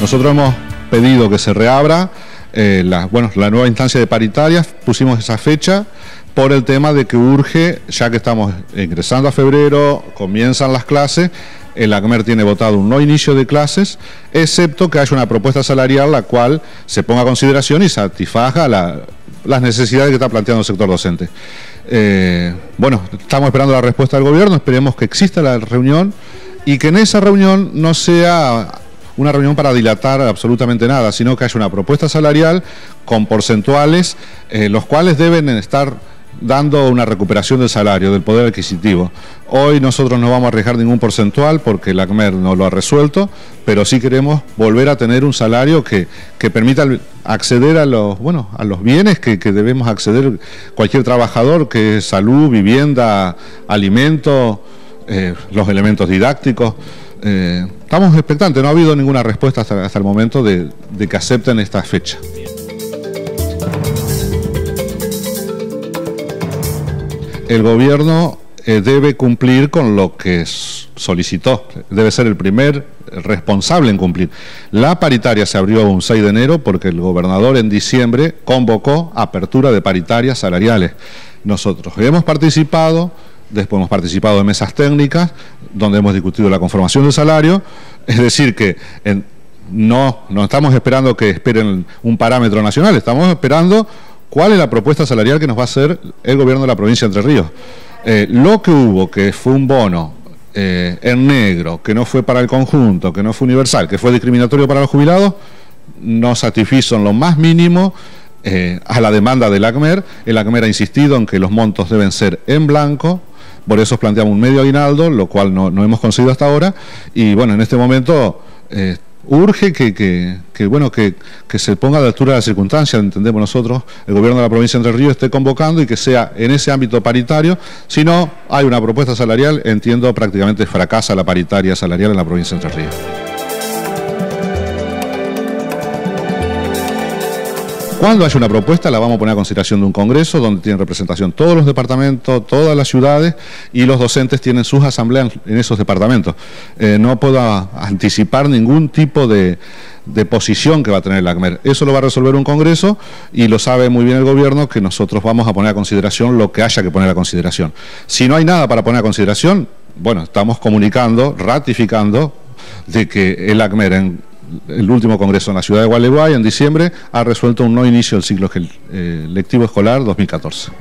Nosotros hemos pedido que se reabra eh, la, bueno, la nueva instancia de paritarias, pusimos esa fecha por el tema de que urge, ya que estamos ingresando a febrero, comienzan las clases, el ACMER tiene votado un no inicio de clases, excepto que haya una propuesta salarial la cual se ponga a consideración y satisfaga las necesidades que está planteando el sector docente. Eh, bueno, estamos esperando la respuesta del gobierno, esperemos que exista la reunión y que en esa reunión no sea una reunión para dilatar absolutamente nada, sino que haya una propuesta salarial con porcentuales, eh, los cuales deben estar dando una recuperación del salario, del poder adquisitivo. Hoy nosotros no vamos a arriesgar ningún porcentual porque el ACMER no lo ha resuelto, pero sí queremos volver a tener un salario que, permita acceder a los, bueno, a los bienes que, debemos acceder cualquier trabajador, que es salud, vivienda, alimento, eh, los elementos didácticos. Eh, estamos expectantes, no ha habido ninguna respuesta hasta, el momento de, de que acepten esta fecha. el gobierno eh, debe cumplir con lo que solicitó, debe ser el primer responsable en cumplir. La paritaria se abrió un 6 de enero porque el gobernador en diciembre convocó apertura de paritarias salariales. Nosotros hemos participado, después hemos participado en mesas técnicas donde hemos discutido la conformación del salario, es decir, que no, no estamos esperando que esperen un parámetro nacional, estamos esperando cuál es la propuesta salarial que nos va a hacer el gobierno de la provincia de Entre Ríos. Eh, lo que hubo, que fue un bono eh, en negro, que no fue para el conjunto, que no fue universal, que fue discriminatorio para los jubilados, no satisfizo en lo más mínimo eh, a la demanda del ACMER. El ACMER ha insistido en que los montos deben ser en blanco, por eso planteamos un medio aguinaldo, lo cual no, hemos conseguido hasta ahora, y bueno, en este momento urge que, bueno, que, se ponga a la altura de las circunstancias, entendemos nosotros, el gobierno de la provincia de Entre Ríos esté convocando y que sea en ese ámbito paritario, si no hay una propuesta salarial, entiendo prácticamente fracasa la paritaria salarial en la provincia de Entre Ríos. Cuando haya una propuesta, la vamos a poner a consideración de un congreso donde tienen representación todos los departamentos, todas las ciudades y los docentes tienen sus asambleas en esos departamentos. Eh, no puedo anticipar ningún tipo de, posición que va a tener el ACMER. Eso lo va a resolver un congreso y lo sabe muy bien el gobierno que nosotros vamos a poner a consideración lo que haya que poner a consideración. Si no hay nada para poner a consideración, bueno, estamos comunicando, ratificando de que el ACMER en el último congreso en la ciudad de Gualeguay en diciembre ha resuelto un no inicio del ciclo eh, lectivo escolar 2014.